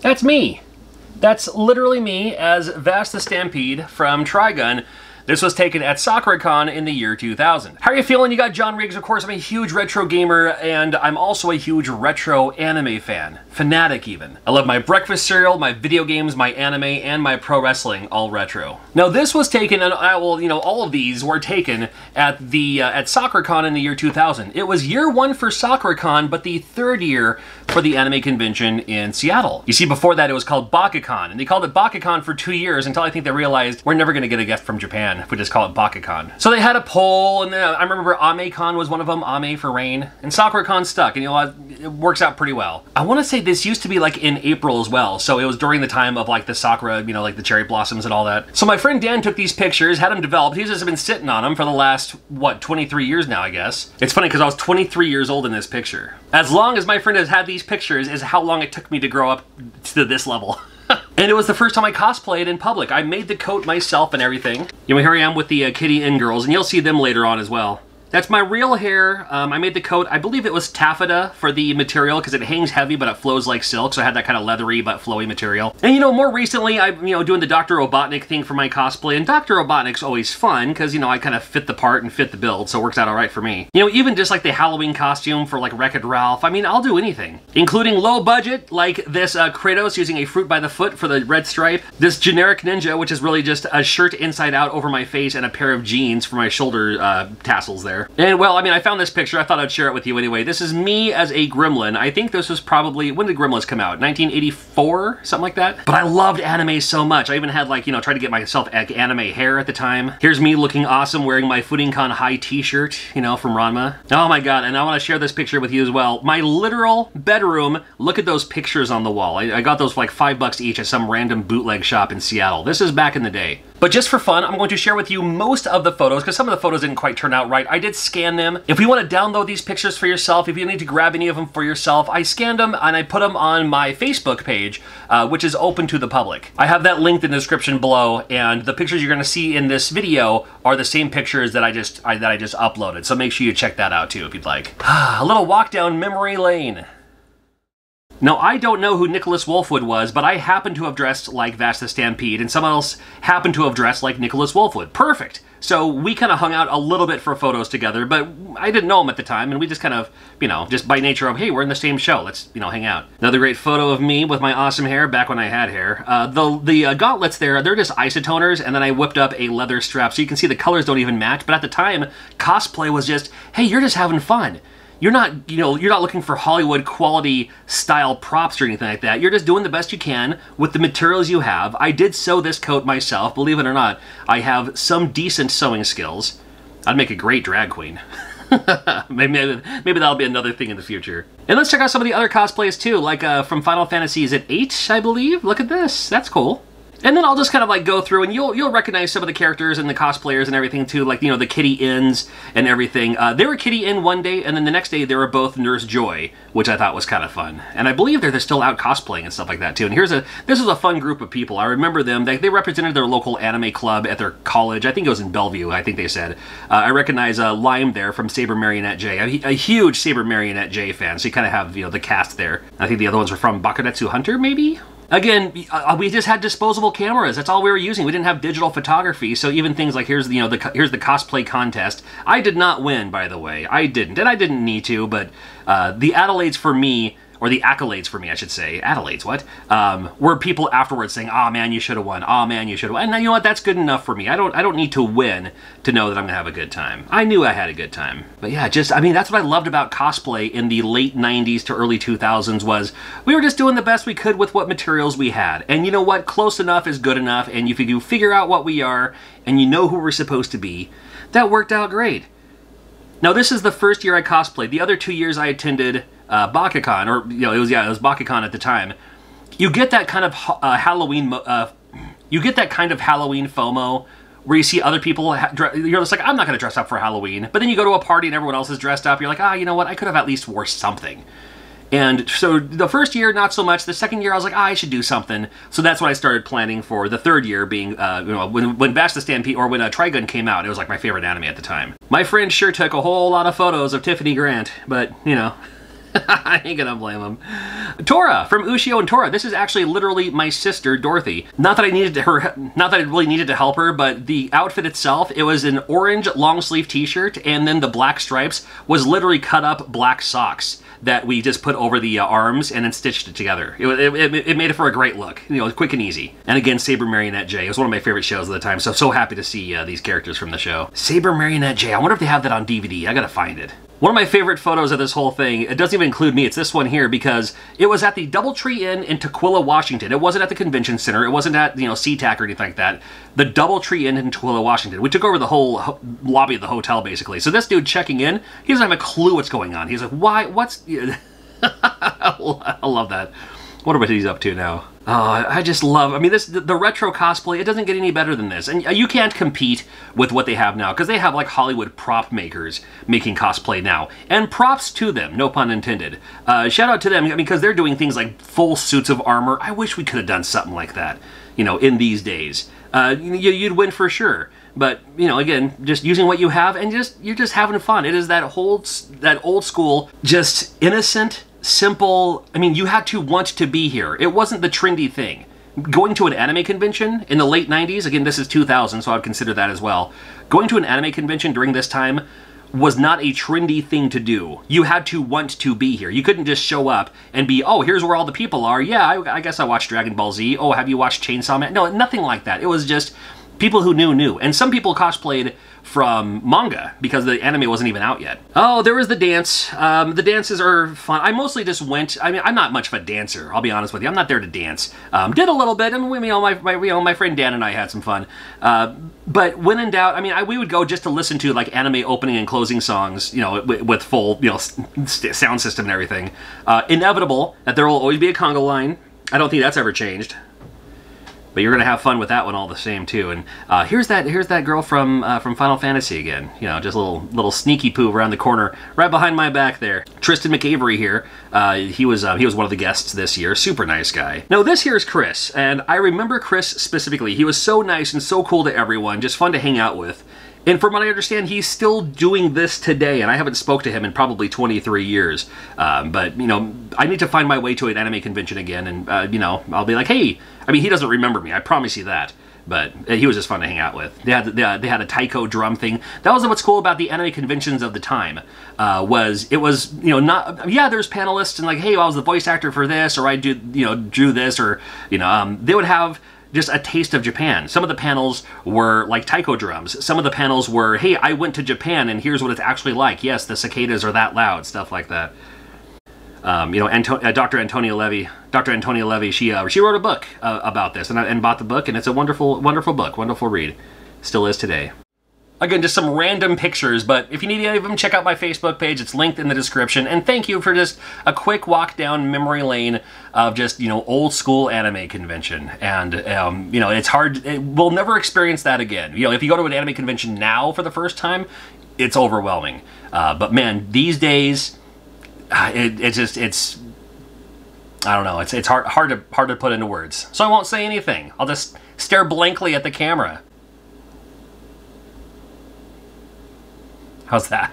That's me. That's literally me as Vash the Stampede from Trigun this was taken at SakuraCon in the year 2000. How are you feeling? You got John Riggs, of course. I'm a huge retro gamer, and I'm also a huge retro anime fan. Fanatic, even. I love my breakfast cereal, my video games, my anime, and my pro wrestling, all retro. Now, this was taken, and I uh, will, you know, all of these were taken at the uh, at SakuraCon in the year 2000. It was year one for SakuraCon, but the third year for the anime convention in Seattle. You see, before that, it was called BakaCon, and they called it BakaCon for two years until I think they realized we're never going to get a guest from Japan if we just call it BakaCon. So they had a poll, and then I remember AmeCon was one of them, Ame for rain, and SakuraCon stuck, and you know, it works out pretty well. I want to say this used to be like in April as well, so it was during the time of like the Sakura, you know, like the cherry blossoms and all that. So my friend Dan took these pictures, had them developed, he's just been sitting on them for the last, what, 23 years now, I guess. It's funny because I was 23 years old in this picture. As long as my friend has had these pictures is how long it took me to grow up to this level. And it was the first time I cosplayed in public. I made the coat myself and everything. You know, here I am with the uh, Kitty In girls, and you'll see them later on as well. That's my real hair. Um, I made the coat, I believe it was taffeta for the material because it hangs heavy but it flows like silk, so I had that kind of leathery but flowy material. And you know, more recently, I'm you know doing the Dr. Robotnik thing for my cosplay, and Dr. Robotnik's always fun because you know I kind of fit the part and fit the build, so it works out all right for me. You know, even just like the Halloween costume for like Wreck-It Ralph, I mean, I'll do anything, including low budget like this uh, Kratos using a fruit by the foot for the red stripe, this generic ninja, which is really just a shirt inside out over my face and a pair of jeans for my shoulder uh, tassels there there. And well, I mean, I found this picture. I thought I'd share it with you anyway. This is me as a gremlin. I think this was probably, when did Gremlins come out? 1984? Something like that? But I loved anime so much. I even had like, you know, tried to get myself anime hair at the time. Here's me looking awesome wearing my Furinkan High t-shirt, you know, from Ranma. Oh my god, and I want to share this picture with you as well. My literal bedroom, look at those pictures on the wall. I, I got those for like five bucks each at some random bootleg shop in Seattle. This is back in the day. But just for fun, I'm going to share with you most of the photos because some of the photos didn't quite turn out right. I did scan them. If you want to download these pictures for yourself, if you need to grab any of them for yourself, I scanned them and I put them on my Facebook page, uh, which is open to the public. I have that linked in the description below, and the pictures you're going to see in this video are the same pictures that I just I, that I just uploaded. So make sure you check that out too if you'd like. A little walk down memory lane. Now, I don't know who Nicholas Wolfwood was, but I happen to have dressed like Vash the Stampede, and someone else happened to have dressed like Nicholas Wolfwood. Perfect! So we kind of hung out a little bit for photos together, but I didn't know him at the time, and we just kind of, you know, just by nature of, hey, we're in the same show, let's, you know, hang out. Another great photo of me with my awesome hair back when I had hair. Uh, the the uh, gauntlets there, they're just isotoners, and then I whipped up a leather strap, so you can see the colors don't even match, but at the time, cosplay was just, hey, you're just having fun you're not, you know, you're not looking for Hollywood quality style props or anything like that. You're just doing the best you can with the materials you have. I did sew this coat myself, believe it or not. I have some decent sewing skills. I'd make a great drag queen. maybe, maybe that'll be another thing in the future. And let's check out some of the other cosplays too, like uh, from Final Fantasy, is it 8, I believe? Look at this, that's cool. And then I'll just kind of like go through and you'll you'll recognize some of the characters and the cosplayers and everything too, like you know the Kitty Ins and everything. Uh, they were Kitty In one day, and then the next day they were both Nurse Joy, which I thought was kind of fun. And I believe they're, they're still out cosplaying and stuff like that too. And here's a this is a fun group of people. I remember them. They, they represented their local anime club at their college. I think it was in Bellevue. I think they said. Uh, I recognize uh, Lime there from Saber Marionette J, a, a huge Saber Marionette J fan. So you kind of have you know the cast there. I think the other ones were from Bakuretsu Hunter maybe. Again, uh, we just had disposable cameras. That's all we were using. We didn't have digital photography, so even things like here's the you know the here's the cosplay contest. I did not win, by the way. I didn't, and I didn't need to. But uh, the accolades for me or the accolades for me, I should say, accolades, what? Um, were people afterwards saying, "Oh man, you should have won. Oh man, you should have won." And you know what? That's good enough for me. I don't, I don't need to win to know that I'm gonna have a good time. I knew I had a good time, but yeah, just, I mean, that's what I loved about cosplay in the late '90s to early 2000s was we were just doing the best we could with what materials we had. And you know what? Close enough is good enough. And if you figure out what we are and you know who we're supposed to be, that worked out great. Now, this is the first year I cosplayed. The other two years I attended uh, BakaCon, or you know, it was yeah, it was BakaCon at the time. You get that kind of uh, Halloween, uh, you get that kind of Halloween FOMO where you see other people, you're just like, I'm not going to dress up for Halloween. But then you go to a party and everyone else is dressed up. You're like, ah, you know what? I could have at least wore something. And so the first year, not so much. The second year, I was like, ah, I should do something. So that's when I started planning for the third year, being, uh, you know, when, when Vash the Stampede, or when uh, Trigun came out, it was like my favorite anime at the time. My friend sure took a whole lot of photos of Tiffany Grant, but, you know, I ain't gonna blame him. Tora from Ushio and Tora. This is actually literally my sister Dorothy. Not that I needed to her, not that I really needed to help her, but the outfit itself, it was an orange long sleeve T-shirt, and then the black stripes was literally cut up black socks that we just put over the uh, arms and then stitched it together. It, it, it, made it for a great look, you know, quick and easy. And again, Saber Marionette J. It was one of my favorite shows at the time, so so happy to see uh, these characters from the show. Saber Marionette J. I wonder if they have that on DVD. I gotta find it. One of my favorite photos of this whole thing, it doesn't even include me, it's this one here because it was at the Doubletree Inn in Tukwila, Washington. It wasn't at the convention center, it wasn't at, you know, SeaTac or anything like that. The Doubletree Inn in Tukwila, Washington. We took over the whole lobby of the hotel basically. So this dude checking in, he doesn't have a clue what's going on. He's like, why, what's... I love that. Wonder what he's up to now. Oh, I just love, I mean, this the, the, retro cosplay, it doesn't get any better than this. And you can't compete with what they have now, because they have like Hollywood prop makers making cosplay now. And props to them, no pun intended. Uh, shout out to them, because they're doing things like full suits of armor. I wish we could have done something like that, you know, in these days. Uh, you, you'd win for sure. But, you know, again, just using what you have and just, you're just having fun. It is that whole, that old school, just innocent, simple. I mean, you had to want to be here. It wasn't the trendy thing. Going to an anime convention in the late 90s, again, this is 2000, so I'd consider that as well. Going to an anime convention during this time was not a trendy thing to do. You had to want to be here. You couldn't just show up and be, oh, here's where all the people are. Yeah, I, I guess I watched Dragon Ball Z. Oh, have you watched Chainsaw Man? No, nothing like that. It was just people who knew knew. And some people cosplayed from manga because the anime wasn't even out yet. Oh, there was the dance. Um, the dances are fun. I mostly just went. I mean, I'm not much of a dancer. I'll be honest with you. I'm not there to dance. Um, did a little bit, and we, you know, my, my, you know, my friend Dan and I had some fun. Uh, but when in doubt, I mean, I, we would go just to listen to like anime opening and closing songs, you know, with, with full, you know, sound system and everything. Uh, inevitable that there will always be a conga line. I don't think that's ever changed but you're gonna have fun with that one all the same too. And uh, here's that here's that girl from uh, from Final Fantasy again. You know, just a little little sneaky poo around the corner, right behind my back there. Tristan MacAvery here. Uh, he was uh, he was one of the guests this year. Super nice guy. Now this here is Chris, and I remember Chris specifically. He was so nice and so cool to everyone, just fun to hang out with. And from what I understand, he's still doing this today, and I haven't spoke to him in probably 23 years. Um, but, you know, I need to find my way to an anime convention again, and, uh, you know, I'll be like, hey, I mean, he doesn't remember me, I promise you that. But uh, he was just fun to hang out with. They had they, they had a taiko drum thing. That was what's cool about the anime conventions of the time. Uh, was it was you know not yeah there's panelists and like hey I was the voice actor for this or I do you know drew this or you know um, they would have just a taste of Japan. Some of the panels were like taiko drums. Some of the panels were, hey, I went to Japan and here's what it's actually like. Yes, the cicadas are that loud, stuff like that. Um, you know, Anto uh, Dr. Antonia Levi, Dr. Antonia Levi, she uh, she wrote a book uh, about this and, and bought the book, and it's a wonderful, wonderful book, wonderful read. Still is today. Again, just some random pictures, but if you need any of them, check out my Facebook page. It's linked in the description. And thank you for just a quick walk down memory lane of just, you know, old school anime convention. And, um, you know, it's hard, it, we'll never experience that again. You know, if you go to an anime convention now for the first time, it's overwhelming. Uh, but man, these days, uh, it, it's just, it's, I don't know, it's, it's hard, hard, to, hard to put into words. So I won't say anything. I'll just stare blankly at the camera. How's that?